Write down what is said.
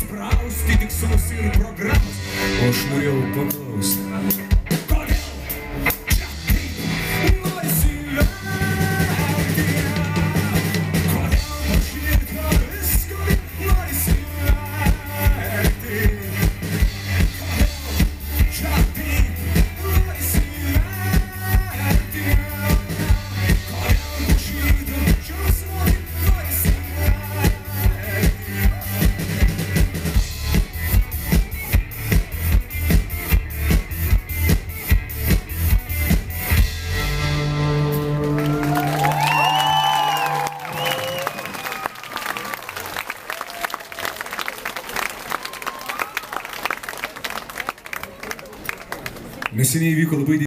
Sprausti tikslus ir programas, o aš norėjau paklausti. neseniai įvyko labai